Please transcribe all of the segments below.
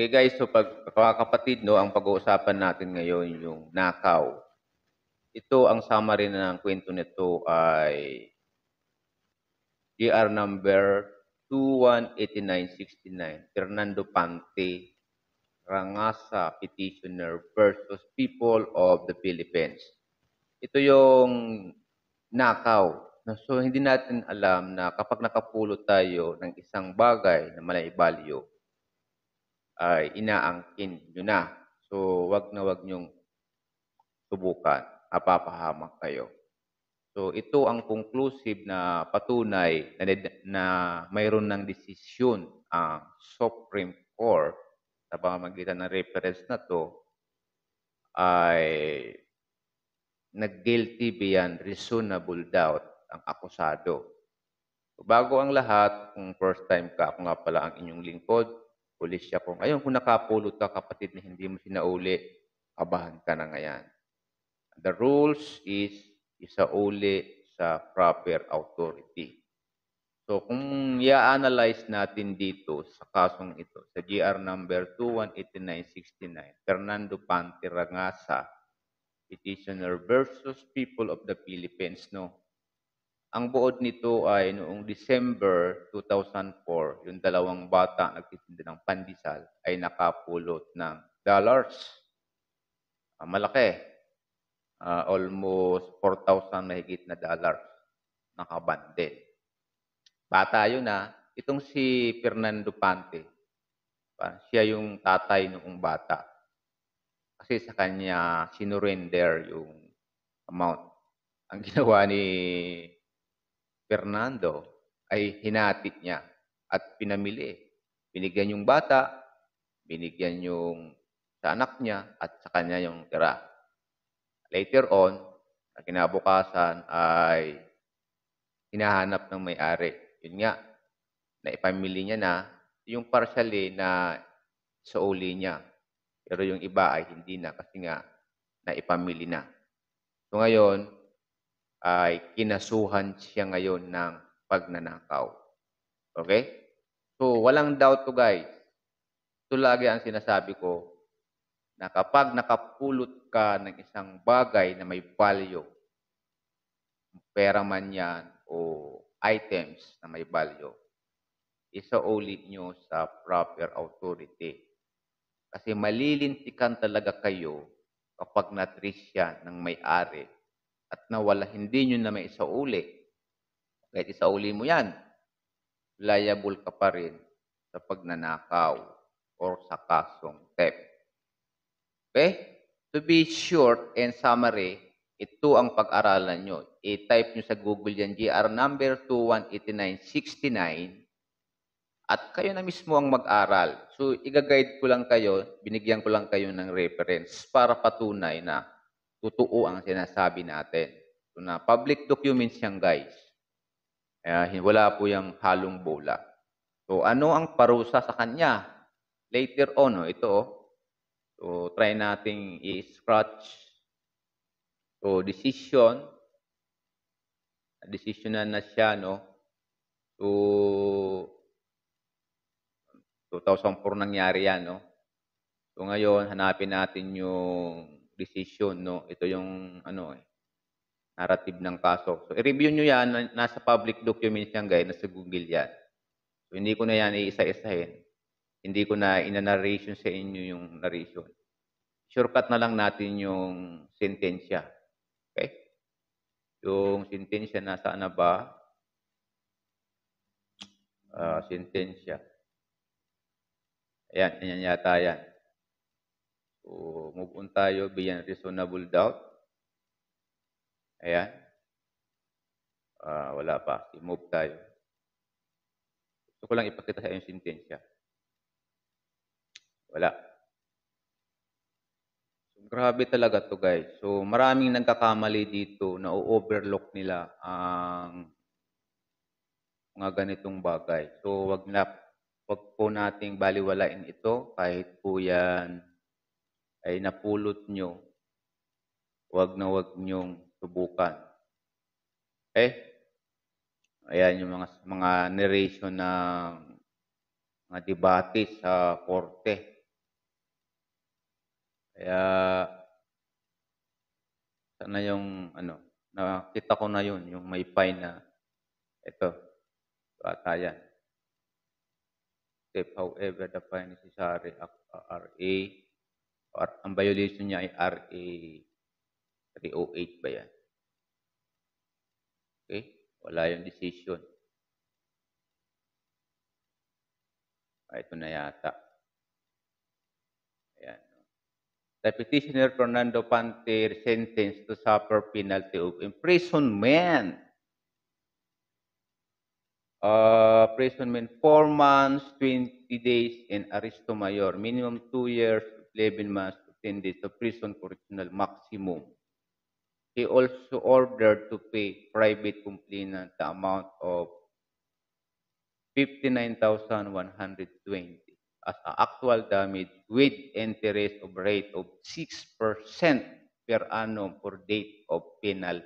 Okay guys, so pag kapatid, no, ang pag-uusapan natin ngayon yung nakaw. Ito ang summary na ng kwento nito ay GR number 218969, Fernando Pante, Rangasa Petitioner versus People of the Philippines. Ito yung nakaw. So, hindi natin alam na kapag nakapulot tayo ng isang bagay na malay value, ay inaangkin nyo na. So, wag na wag nyong subukan. Apapahamak kayo. So, ito ang conclusive na patunay na, na mayroon ng desisyon ang Supreme Court sa pamamagitan ng reference na to ay nag-guilty beyond reasonable doubt ang akusado. So, bago ang lahat, kung first time ka, ako nga pala ang inyong lingkod, pulis siya po. Ngayon, kung nakapulot ka, kapatid, na hindi mo sinauli, kabahan ka na ngayon. The rules is isauli sa proper authority. So, kung i-analyze natin dito sa kasong ito, sa GR number 218969, Fernando Pante Rangasa, petitioner versus people of the Philippines, no? Ang buod nito ay noong December 2004, yung dalawang bata nagtitinda ng pandesal ay nakapulot ng dollars. Ah, malaki. Ah, almost 4,000 mahigit na dollars nakabandel. Bata yun na. Itong si Fernando Pante, ah, siya yung tatay noong bata. Kasi sa kanya sinurrender yung amount. Ang ginawa ni Fernando ay hinati niya at pinamili. Binigyan yung bata, binigyan yung sa anak niya at sa kanya yung tira. Later on, na kinabukasan ay hinahanap ng may-ari. Yun nga, naipamili niya na yung partially na sa uli niya. Pero yung iba ay hindi na kasi nga naipamili na. So ngayon, ay kinasuhan siya ngayon ng pagnanakaw. Okay? So, walang doubt to guys. Ito lagi ang sinasabi ko na kapag nakapulot ka ng isang bagay na may value, pera man yan o items na may value, isaulit nyo sa proper authority. Kasi malilintikan talaga kayo kapag natris siya ng may-ari at nawala, hindi nyo na may isauli. Kahit isauli mo yan, liable ka pa rin sa pagnanakaw or sa kasong theft. Okay? To be short and summary, ito ang pag-aralan nyo. I-type nyo sa Google yan, GR number 218969 at kayo na mismo ang mag-aral. So, i-guide ko lang kayo, binigyan ko lang kayo ng reference para patunay na totoo ang sinasabi natin. So, na public documents yan, guys. Kaya wala po yung halong bola. So, ano ang parusa sa kanya? Later on, oh, ito, oh. So, try nating i-scratch. So, decision. Decision na na siya, no? So, 2004 nangyari yan, no? So, ngayon, hanapin natin yung decision, no? Ito yung, ano, eh, narrative ng kaso. So, i-review nyo yan. Nasa public documents yan, guys. Nasa Google yan. So, hindi ko na yan iisa-isahin. Hindi ko na ina-narration sa inyo yung narration. Shortcut na lang natin yung sentensya. Okay? Yung sentensya, nasaan na ba? Uh, sentensya. Ayan, ayan yata yan. So, move on tayo beyond reasonable doubt. Ayan. Uh, wala pa. I-move tayo. Gusto ko lang ipakita sa yung sentensya. Wala. So, grabe talaga to guys. So, maraming nagkakamali dito na overlook nila ang mga ganitong bagay. So, wag na wag po nating baliwalain ito kahit po yan ay napulot nyo. Wag na wag nyong subukan. Okay? Ayan yung mga mga narration ng mga debate sa korte. Kaya sana yung ano, nakita ko na yun, yung may fine na ito, bata yan. If however the fine necessary, RA, or ang violation niya ay RA 308 ba yan? Okay? Wala yung decision. Ah, ito na yata. Ayan. The petitioner Fernando Pante sentenced to suffer penalty of imprisonment. Uh, imprisonment 4 months, 20 days, and arresto mayor. Minimum 2 years, 11 months, 10 days of prison correctional maximum. He also ordered to pay private complainant the amount of 59,120 as a actual damage with interest of rate of 6% per annum for date of penal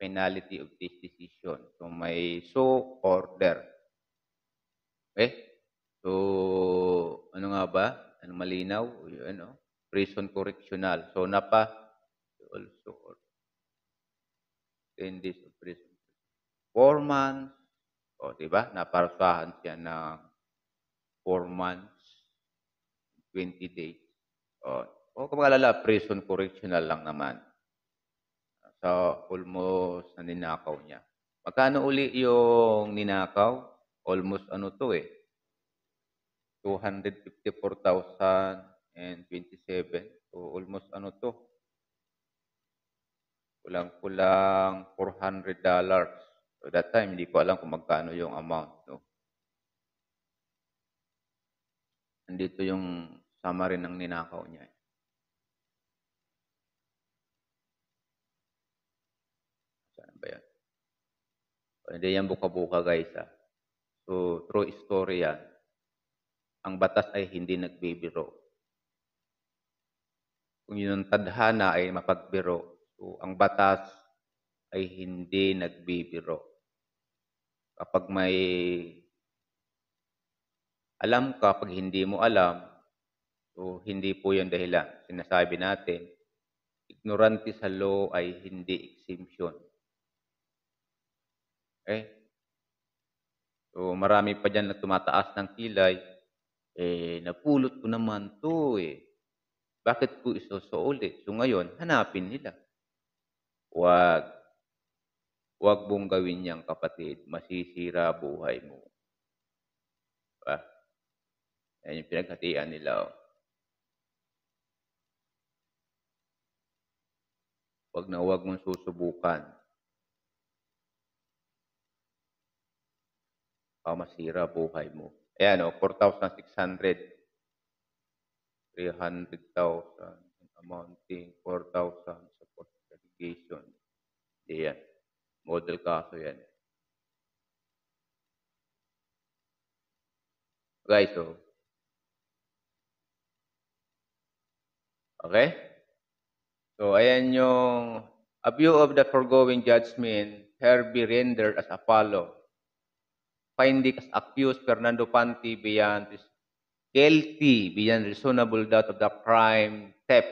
penalty of this decision. So may so order. Okay? So ano nga ba? Ano malinaw? Ano? Prison correctional. So napa also order. 10 days of prison. 4 months. O, di ba? Naparusahan siya ng 4 months, 20 days. O, o kung magalala, prison correctional lang naman. So, almost na niya. Magkano uli yung ninakaw? Almost ano to eh. 254,027. So, almost ano to? Kulang-kulang $400. dollars. So, that time, hindi ko alam kung magkano yung amount. No? Nandito yung summary ng ninakaw niya. Saan ba yan? Hindi yan buka-buka guys ha. So, true story yan. Ang batas ay hindi nagbibiro. Kung yun ang tadhana ay mapagbiro, so ang batas ay hindi nagbibiro. Kapag may alam ka, pag hindi mo alam, so hindi po yung dahilan. Sinasabi natin, ignorante sa law ay hindi exemption. Okay? So marami pa dyan na tumataas ng kilay, eh, napulot ko naman to eh. Bakit ko isusulit? So ngayon, hanapin nila. Huwag. Huwag mong gawin niyang kapatid. Masisira buhay mo. Diba? Yan yung pinaghatian nila. oh. Huwag na huwag mong susubukan. Baka masira buhay mo. Ayan o, 4,600. 300,000 amounting 4,000 support litigation. Hindi yan. Model kaso yan. Guys, so. Okay? So, ayan yung a view of the foregoing judgment hereby rendered as a follow. Finding as accused Fernando Panti beyond guilty beyond reasonable doubt of the crime theft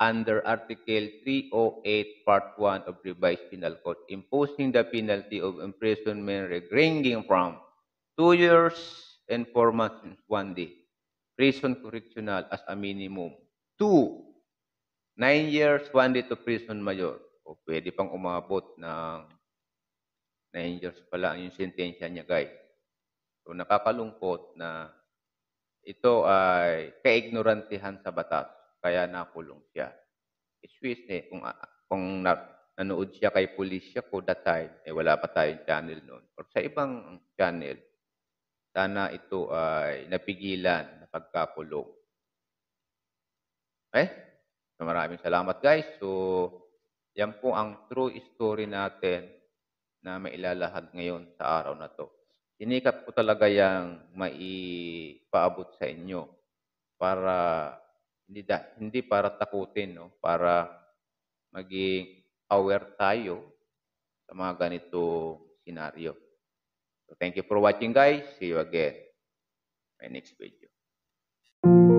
under Article 308, Part 1 of Revised Penal Code, imposing the penalty of imprisonment ranging from two years and four months and one day. Prison correctional as a minimum. Two, nine years, one day to prison mayor. O pwede pang umabot ng nine years pa lang yung sentensya niya, guys. So nakakalungkot na ito ay kaignorantihan sa batas, kaya nakulong siya. It's wish eh, kung, kung na, nanood siya kay pulisya ko that time, eh wala pa tayong channel noon. Or sa ibang channel, sana ito ay napigilan na pagkakulong. Okay? So maraming salamat guys. So, yan po ang true story natin na mailalahad ngayon sa araw na to. Sinikap ko talaga yung maipaabot sa inyo para hindi, da, hindi para takutin, no? para maging aware tayo sa mga ganito senaryo. So thank you for watching guys. See you again my next video.